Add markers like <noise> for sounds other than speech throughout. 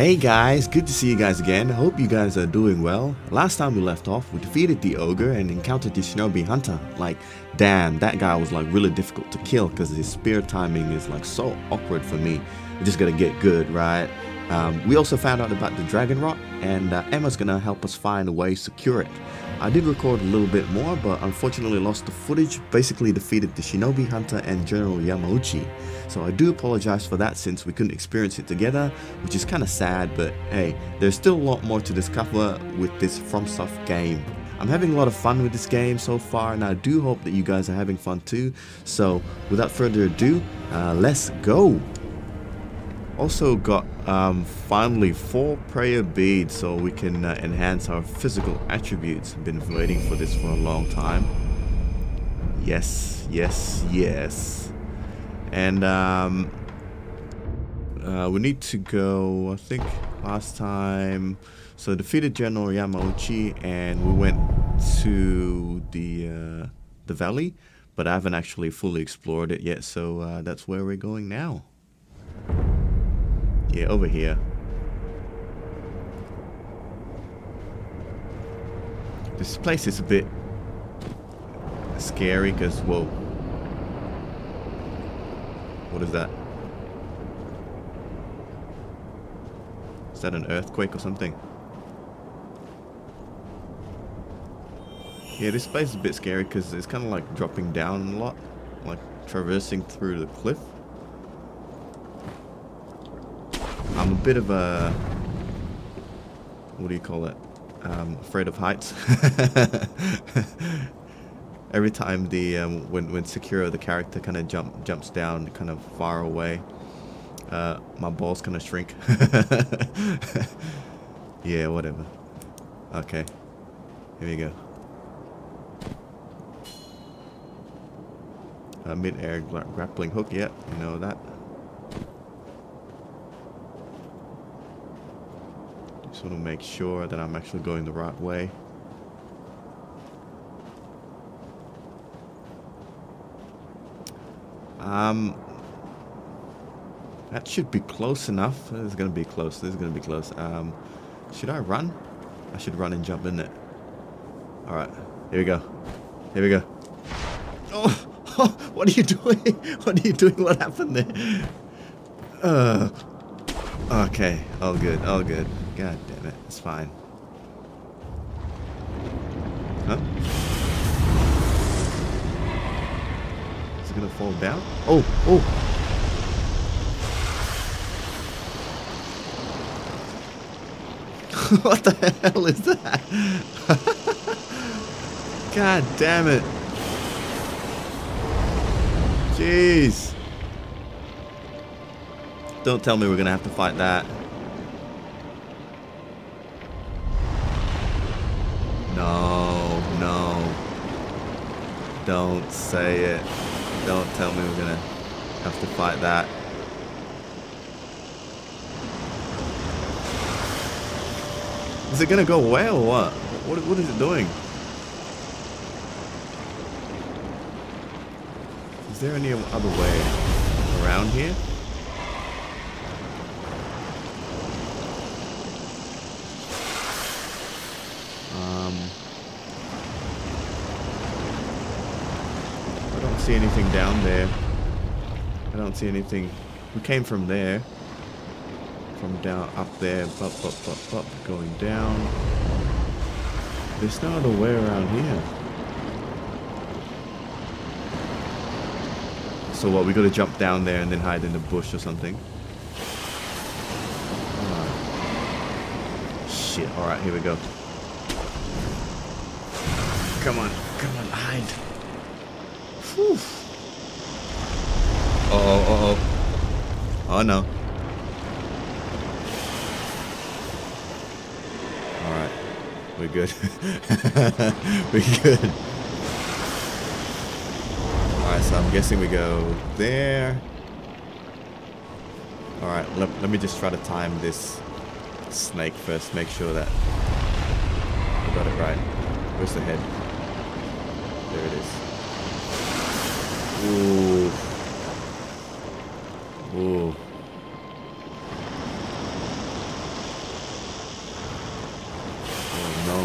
Hey guys, good to see you guys again. Hope you guys are doing well. Last time we left off, we defeated the ogre and encountered the shinobi hunter. Like, damn, that guy was like really difficult to kill because his spear timing is like so awkward for me. I just gotta get good, right? Um, we also found out about the dragon rock and uh, Emma's gonna help us find a way to secure it. I did record a little bit more, but unfortunately lost the footage, basically defeated the Shinobi Hunter and General Yamauchi. So I do apologize for that since we couldn't experience it together, which is kinda sad, but hey, there's still a lot more to discover with this FromSoft game. I'm having a lot of fun with this game so far and I do hope that you guys are having fun too. So without further ado, uh, let's go! Also got um, finally four prayer beads so we can uh, enhance our physical attributes. Been waiting for this for a long time. Yes, yes, yes. And um, uh, we need to go, I think last time, so defeated General Yamauchi and we went to the, uh, the valley, but I haven't actually fully explored it yet, so uh, that's where we're going now. Yeah, over here. This place is a bit scary because, whoa. What is that? Is that an earthquake or something? Yeah, this place is a bit scary because it's kind of like dropping down a lot. Like traversing through the cliff. I'm a bit of a what do you call it? Um, afraid of heights. <laughs> Every time the um, when when Sekiro the character kind of jump jumps down kind of far away, uh, my balls kind of shrink. <laughs> yeah, whatever. Okay, here we go. Uh, mid-air grappling hook. Yep, yeah, you know that. Just want to make sure that I'm actually going the right way. Um, that should be close enough. This is going to be close. This is going to be close. Um, should I run? I should run and jump in it. All right, here we go. Here we go. Oh <laughs> what are you doing? <laughs> What are you doing? What happened there? Uh, okay, all good, all good. God damn it. It's fine. Huh? Is it gonna fall down? Oh, oh! <laughs> what the hell is that? <laughs> God damn it. Jeez. Don't tell me we're gonna have to fight that. Say it. Don't tell me we're gonna have to fight that. Is it gonna go away or what? What, what is it doing? Is there any other way around here? See anything down there. I don't see anything. We came from there. From down up there, up, up, up, up, going down. There's no other way around here. So what, we gotta jump down there and then hide in the bush or something? Shit, alright, here we go. Come on, come on, hide. Whew. Uh oh, uh oh. Oh no. Alright. We're good. <laughs> We're good. Alright, so I'm guessing we go there. Alright, let, let me just try to time this snake first. Make sure that I got it right. Where's the head? There it is. Ooh. Ooh. Oh no.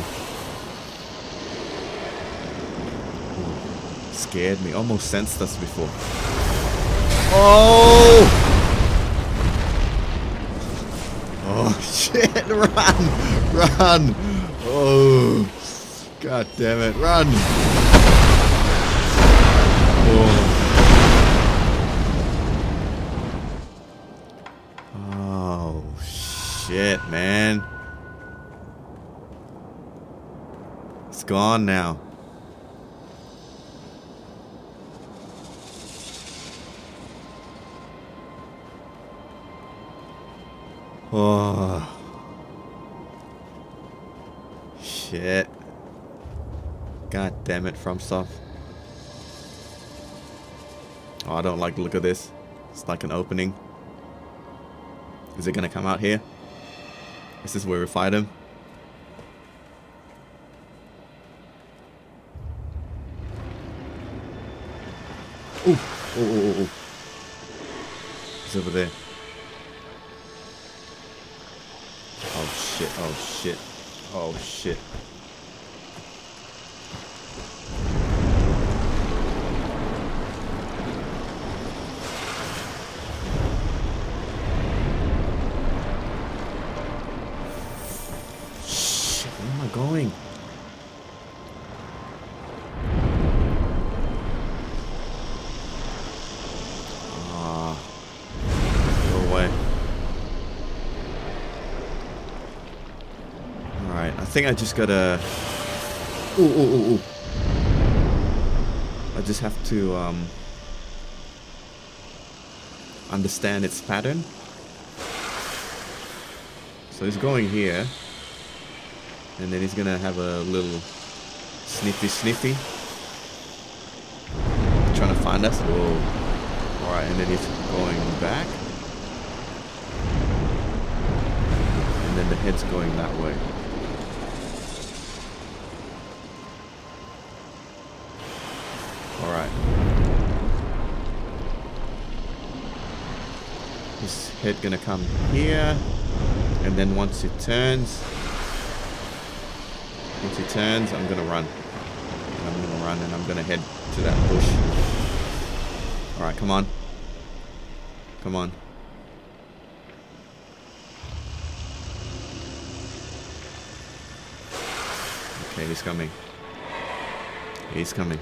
Ooh. Scared me. Almost sensed us before. Oh! Oh <laughs> shit! Run! Run! Oh! God damn it! Run! Shit, man! It's gone now. Oh. Shit. God damn it, FromSoft. Oh, I don't like the look of this. It's like an opening. Is it gonna come out here? This is this where we fight him? Ooh. Oh, oh, oh. He's over there. Oh shit, oh shit, oh. Shit, where am I going? Ah, go away. Alright, I think I just gotta... Ooh, ooh, ooh, ooh. I just have to, um... Understand its pattern. So he's going here. And then he's gonna have a little sniffy sniffy. Trying to find us. Whoa. Alright, and then he's going back. And then the head's going that way. Alright. His head gonna come here. And then once it turns, once it turns, I'm gonna run. And I'm gonna run and I'm gonna head to that bush. Alright, come on. Come on. Okay, he's coming. He's coming.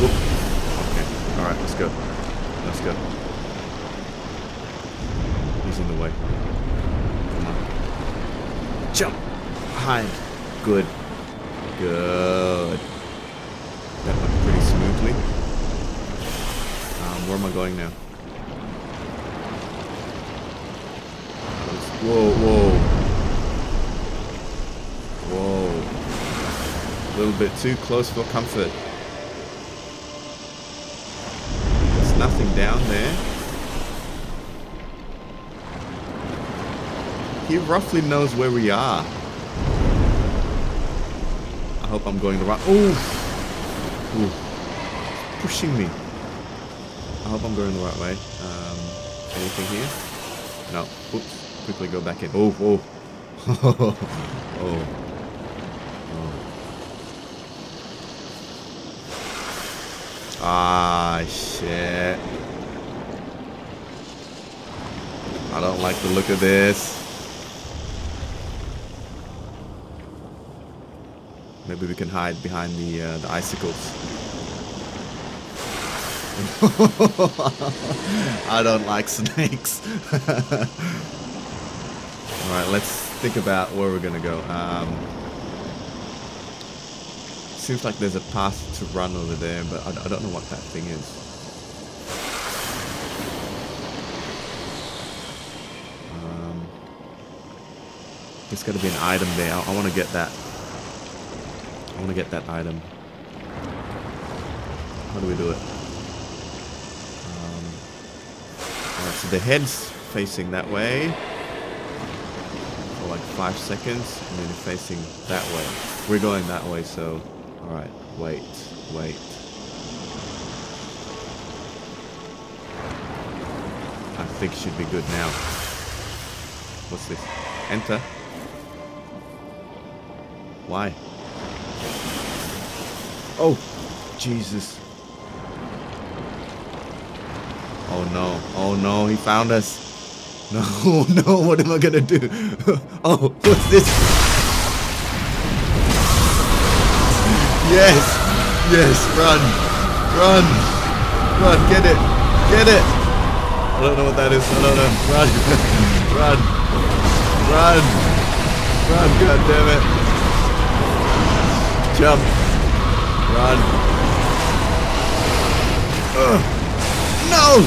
Whoop. Okay. Alright, let's go. Let's go. He's in the way. Come on. Jump! Hide. Good. Good. That went pretty smoothly. Um, where am I going now? Whoa, whoa. Whoa. A little bit too close for comfort. There's nothing down there. He roughly knows where we are. I hope I'm going the right... Ooh! Ooh. Pushing me. I hope I'm going the right way. Um, anything here? No. Oops. Quickly go back in. Oh, <laughs> oh. oh. oh. Ah, shit. I don't like the look of this. Maybe we can hide behind the uh, the icicles. <laughs> I don't like snakes. <laughs> Alright, let's think about where we're gonna go. Um, seems like there's a path to run over there, but I, I don't know what that thing is. There's gotta be an item there. I, I want to get that. I want to get that item. How do we do it? Um, Alright, so the head's facing that way for like five seconds, and then facing that way. We're going that way, so... Alright, wait, wait. I think should be good now. What's this? Enter. Why? Oh, Jesus. Oh no, oh no, he found us. <laughs> No, no, what am I gonna do? <laughs> oh, what's this? Yes, yes, run, run, run, get it, get it. I don't know what that is, I don't know. <laughs> Run, run, run, run, god damn it. Jump, run. Ugh. No!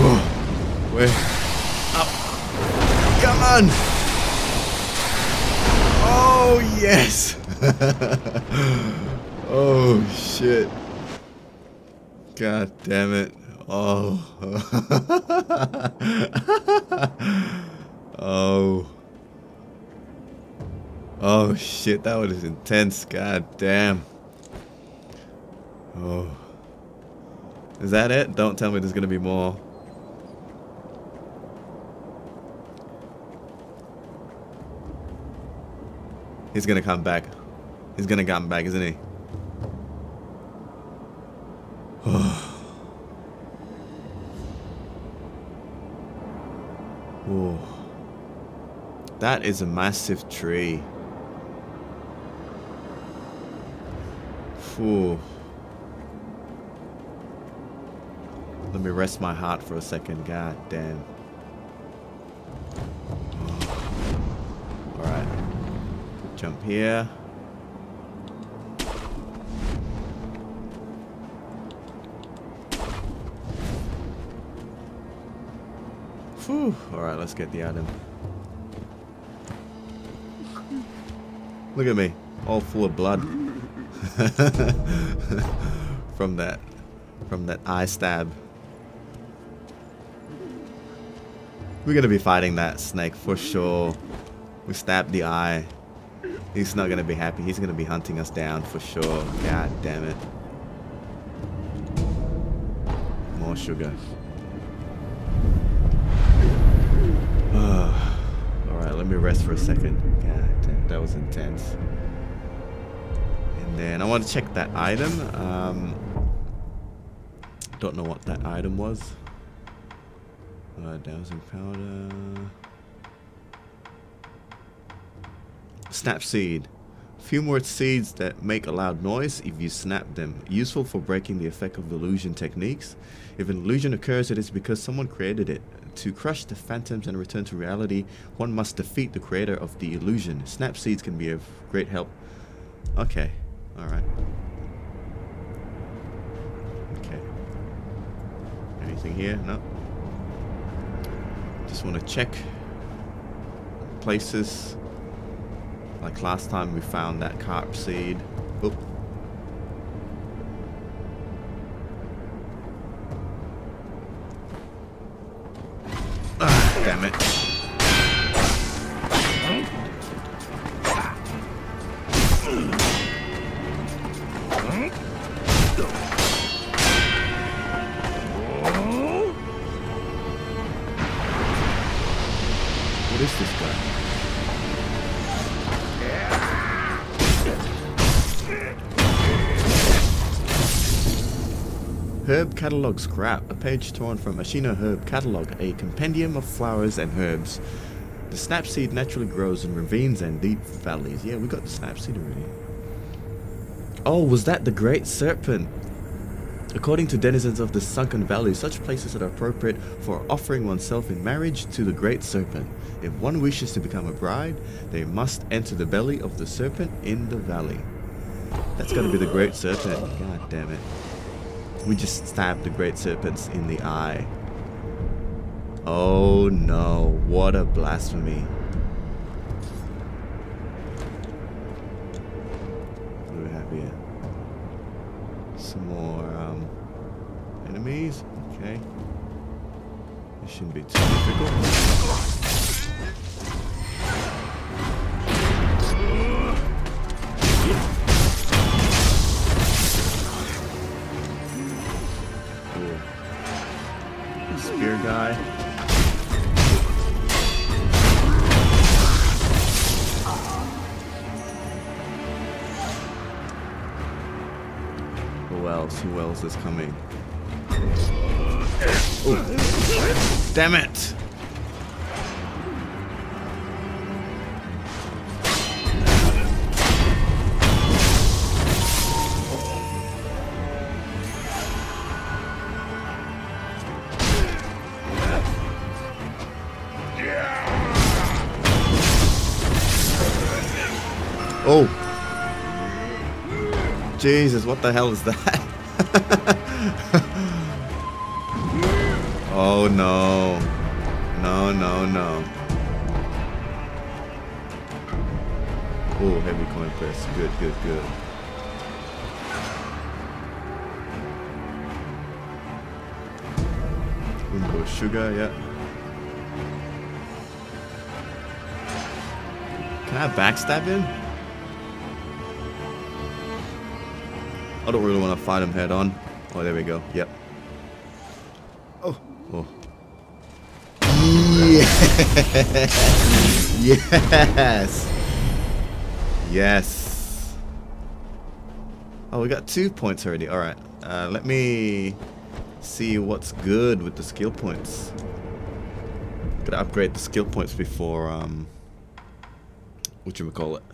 Oh, where? Come on! Oh, yes! <laughs> oh, shit. God damn it. Oh. <laughs> oh. Oh, shit. That was intense. God damn. Oh. Is that it? Don't tell me there's to be more. He's gonna come back. He's gonna come back, isn't he? <sighs> oh. That is a massive tree. Ooh. Let me rest my heart for a second. God damn. Alright. Jump here. Whew. Alright, let's get the item. Look at me. All full of blood. <laughs> from that from that eye stab. We're gonna be fighting that snake for sure. We stabbed the eye. He's not to be happy. He's to be hunting us down for sure. God damn it. More sugar. <sighs> Alright, let me rest for a second. God damn, that was intense. And I want to check that item. Um, don't know what that item was. Uh, dowsing powder. Snap seed. Few more seeds that make a loud noise if you snap them. Useful for breaking the effect of illusion techniques. If an illusion occurs, it is because someone created it. To crush the phantoms and return to reality, one must defeat the creator of the illusion. Snap seeds can be of great help. Okay. Alright. Okay. Anything here? No. Just want to check places like last time we found that carp seed. Oop. Is this guy? Herb Catalog Scrap, a page torn from Ashina Herb Catalog, a compendium of flowers and herbs. The snapseed naturally grows in ravines and deep valleys. Yeah, we got the snapseed already. Oh, was that the Great Serpent? According to denizens of the Sunken Valley, such places are appropriate for offering oneself in marriage to the Great Serpent. If one wishes to become a bride, they must enter the belly of the serpent in the valley. That's gotta be the Great Serpent. God damn it. We just stabbed the great serpents in the eye. Oh no, what a blasphemy. Shouldn't be too difficult. Spear guy. Who else? who else is coming? Damn it! Oh. Jesus, what the hell is that? <laughs> oh no. Press. Good, good, good. Ungo sugar, yeah. Can I backstab him? I don't really want to fight him head on. Oh, there we go. Yep. Oh. Oh. <laughs> Yes. yes. Yes. Oh, we got two points already. All right. Uh, let me see what's good with the skill points. Gotta upgrade the skill points before um, what you call it?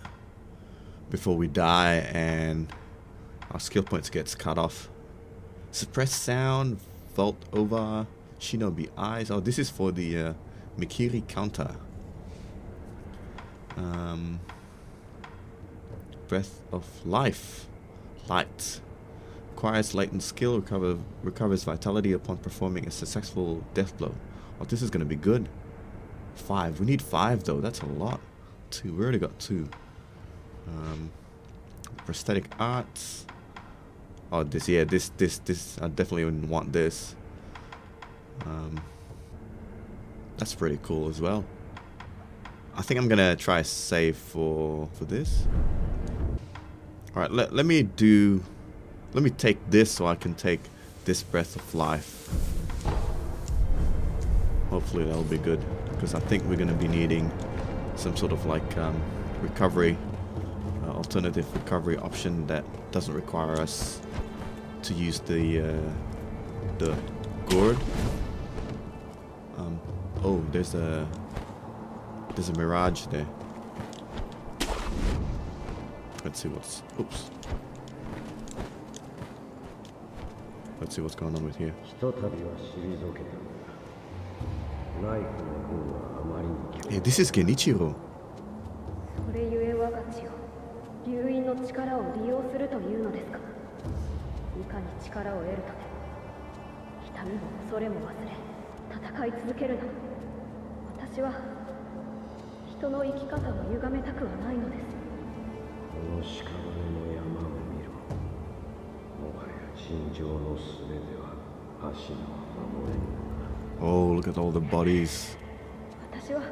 Before we die and our skill points gets cut off. Suppress sound, vault over, shinobi eyes. Oh, this is for the uh, Mikiri counter. Um, breath of life, light. Acquires latent skill, recover, recovers vitality upon performing a successful death blow. Oh, this is going to be good. Five. We need five though. That's a lot. Two. We already got two. Um, prosthetic arts. Oh, this, yeah, this, this, this, I definitely wouldn't want this. Um, that's pretty cool as well. I think I'm try to save for, for this. Alright, let, let me do, let me take this so I can take this breath of life. Hopefully that'll be good, because I think we're gonna be needing some sort of like um, recovery, uh, alternative recovery option that doesn't require us to use the uh, the gourd. Um, oh, there's a there's a mirage there. Let's see what's. Oops. Let's see what's going on with here. Hey, this is Genichiro. それゆえ我が血を流因の力を利用するというのですか？いかに力を得るため痛みも恐れも忘れ戦い続けるの私は人の生き方を歪めたくはないのですこの屍の山を見ろ。もはや尋常のすべては足の守れん。Oh, look at all the bodies. 私は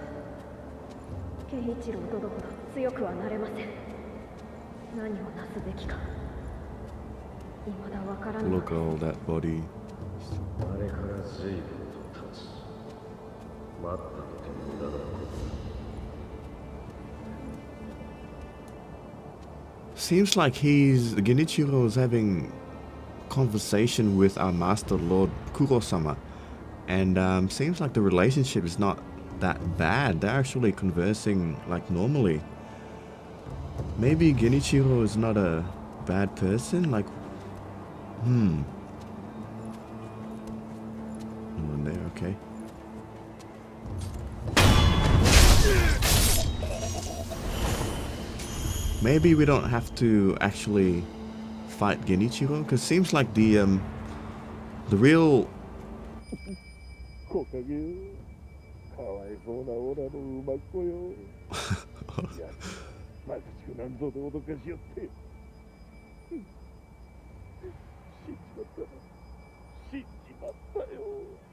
健一郎殿ほど強くはなれません。何をなすべきか Look at all that body. Seems like he's Genichiro is having conversation with our master lord Kurosama and um, seems like the relationship is not that bad they're actually conversing like normally maybe Genichiro is not a bad person like Hmm. One there, okay. Maybe we don't have to actually fight Genichiro, because seems like the um the real <laughs>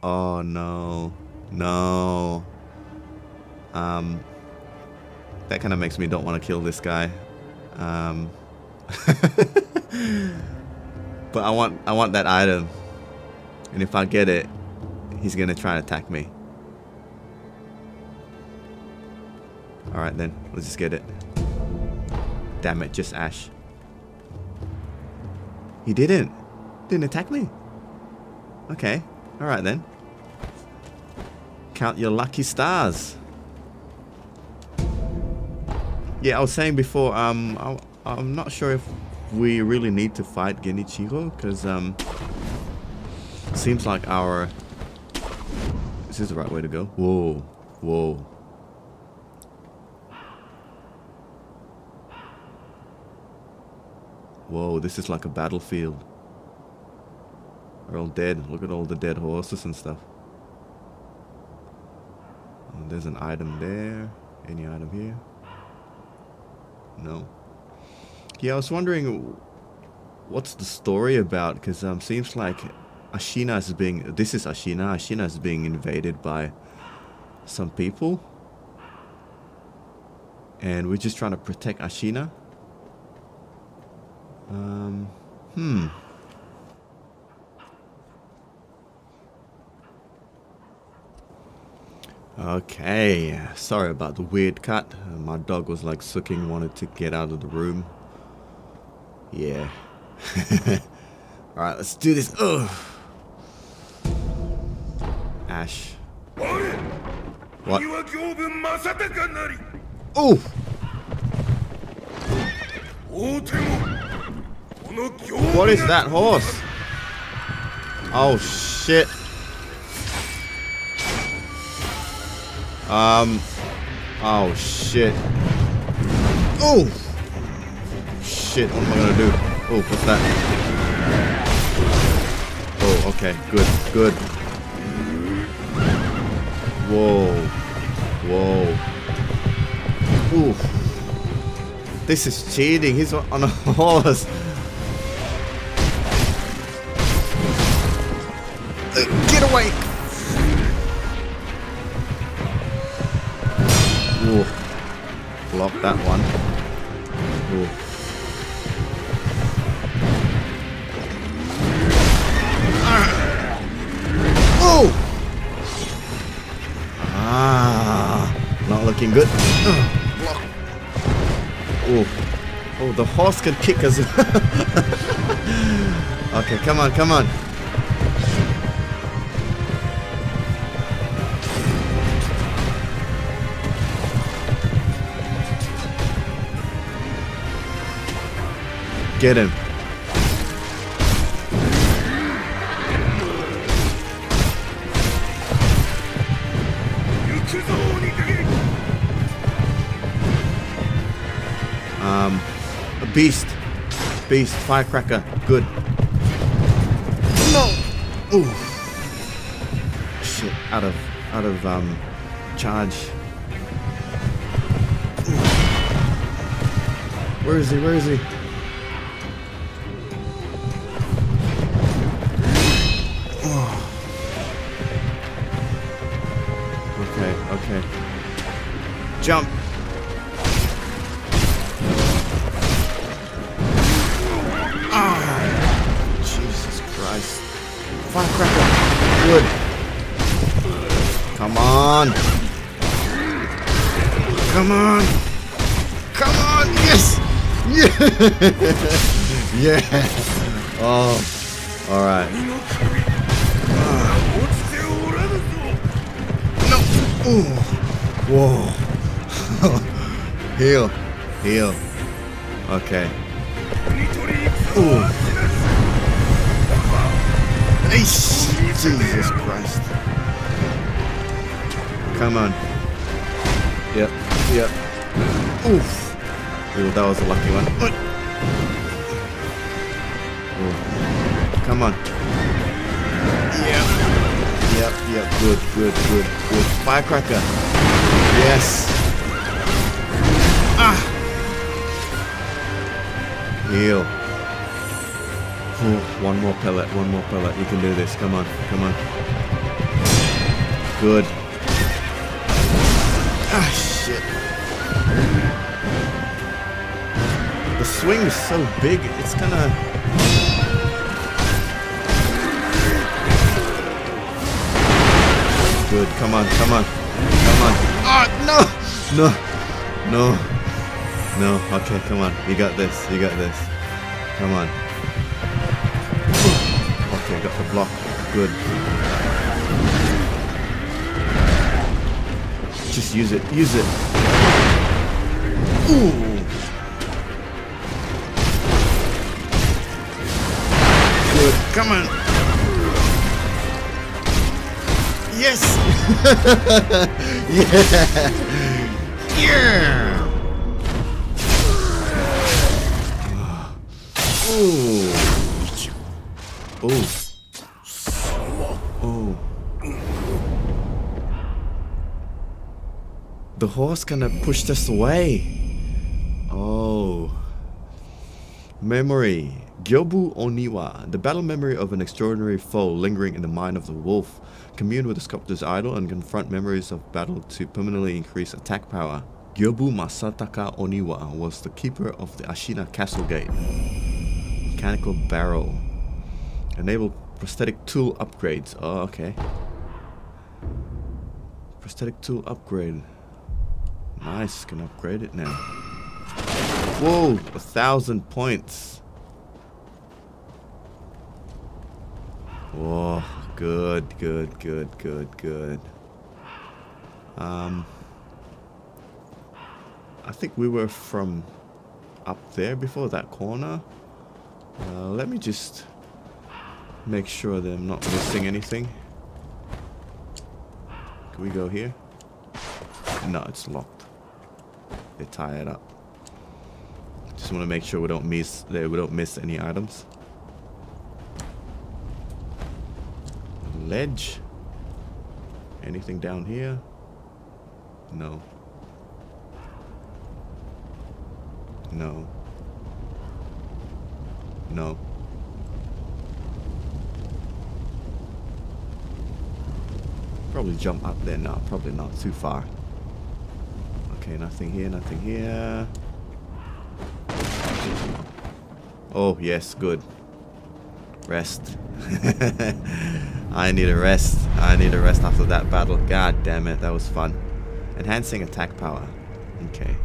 Oh no. No. Um that kind of makes me don't want to kill this guy. Um <laughs> But I want I want that item. And if I get it, he's to try and attack me. Alright then, let's just get it. Damn it, just Ash. He didn't. Didn't attack me. Okay. Alright then. Count your lucky stars. Yeah, I was saying before, um, I, I'm not sure if we really need to fight Genichiro, because, um, seems like our... This is the right way to go? Whoa. Whoa. Whoa, this is like a battlefield. They're all dead. Look at all the dead horses and stuff. There's an item there. Any item here? No. Yeah, I was wondering what's the story about because um seems like Ashina is being this is Ashina. Ashina is being invaded by some people. And we're just trying to protect Ashina. Um hmm. Okay, sorry about the weird cut. Uh, my dog was like sucking, wanted to get out of the room. Yeah. <laughs> Alright, let's do this. Ugh. Ash. What? Oh! What is that horse? Oh shit. Um. Oh shit. Oh. Shit. What am I gonna do? Oh, what's that? Oh, okay. Good. Good. Whoa. Whoa. Ooh. This is cheating. He's on a <laughs> horse. Uh, Get away! That one. Ooh. Oh! Ah, not looking good. Oh, oh, the horse can kick us. <laughs> okay, come on, come on. Get him. Um, a beast. Beast, firecracker. Good. No! Ooh. Shit, out of, out of, um, charge. Ooh. Where is he? Where is he? Firecracker. Good. Come on. Come on. Come on. Yes. Yeah. <laughs> yeah. Oh. All right. No. Ooh. Whoa. <laughs> Heal. Heal. Okay. Ooh. Eesh. Jesus Christ. Come on. Yep. Yep. Oof. Ooh, that was a lucky one. Come on. Yep. Yep, yep. Good, good, good, good. Firecracker. Yes. Ah. Heal. Ooh, one more pellet, one more pellet. You can do this. Come on, come on. Good. Ah, shit. The swing is so big, it's gonna... Good, come on, come on, come on. Ah, no! No, no, no. Okay, come on. You got this, you got this. Come on. Block. Good. Just use it. Use it. Ooh. Good. Come on. Yes. <laughs> yeah. Yeah. Ooh. Oh. The horse kind of pushed us away. Oh. Memory. Gyobu Oniwa, the battle memory of an extraordinary foe lingering in the mind of the wolf. Commune with the sculptor's idol and confront memories of battle to permanently increase attack power. Gyobu Masataka Oniwa was the keeper of the Ashina Castle Gate. Mechanical barrel. Enable prosthetic tool upgrades. Oh, okay. Prosthetic tool upgrade. Nice, can upgrade it now. Whoa, a thousand points. Whoa, good, good, good, good, good. Um, I think we were from up there before that corner. Uh, let me just make sure that I'm not missing anything. Can we go here? No, it's locked. They tie it up. Just want to make sure we don't miss that we don't miss any items. Ledge. Anything down here? No. No. No. Probably jump up there. now, probably not. Too far. Okay, nothing here, nothing here. Oh, yes, good. Rest. <laughs> I need a rest. I need a rest after that battle. God damn it, that was fun. Enhancing attack power. Okay.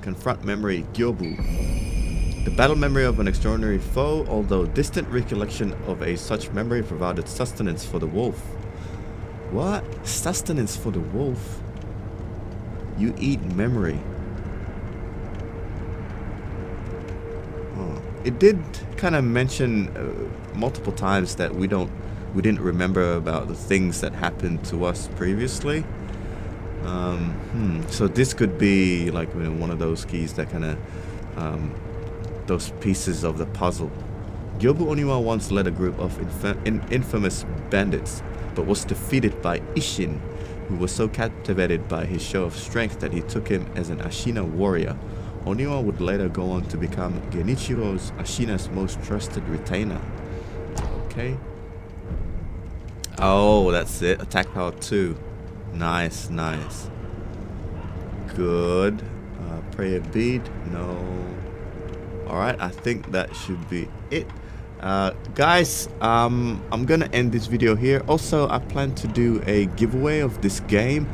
Confront memory Gyobu. The battle memory of an extraordinary foe, although distant recollection of a such memory provided sustenance for the wolf. What? Sustenance for the wolf? You eat memory. it did kind of mention uh, multiple times that we don't we didn't remember about the things that happened to us previously. Um, hmm. So this could be like you know, one of those keys that kind of um, those pieces of the puzzle. Gyobu Oniwa once led a group of in infamous bandits, but was defeated by Ishin, who was so captivated by his show of strength that he took him as an Ashina warrior Oniwa would later go on to become Genichiro's Ashina's most trusted retainer. Okay. Oh, that's it. Attack power 2. Nice, nice. Good. Uh, prayer bead. No. Alright, I think that should be it. Uh, guys, um, I'm gonna end this video here. Also, I plan to do a giveaway of this game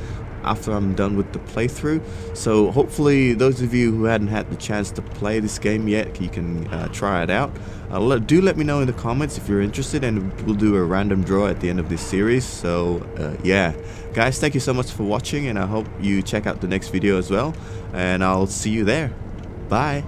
after I'm done with the playthrough. So hopefully those of you who hadn't had the chance to play this game yet, you can uh, try it out. Uh, let, do let me know in the comments if you're interested and we'll do a random draw at the end of this series. So uh, yeah, guys, thank you so much for watching and I hope you check out the next video as well. And I'll see you there. Bye.